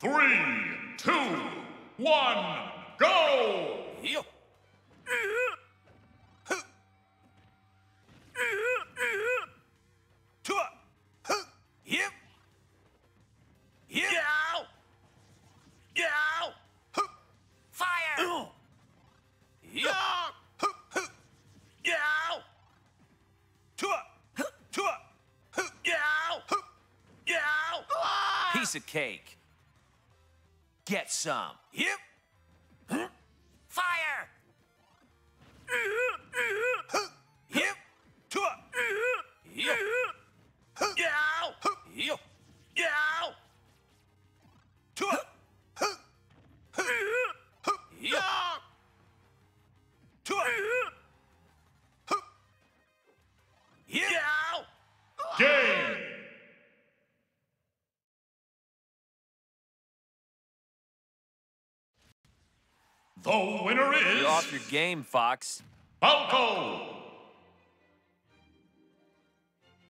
Three, two, one, go! Piece of cake. Get some. Yep. Fire. Yep. Yep. Yow. Yo. Yow. The winner is You're off your game, Fox. Falco!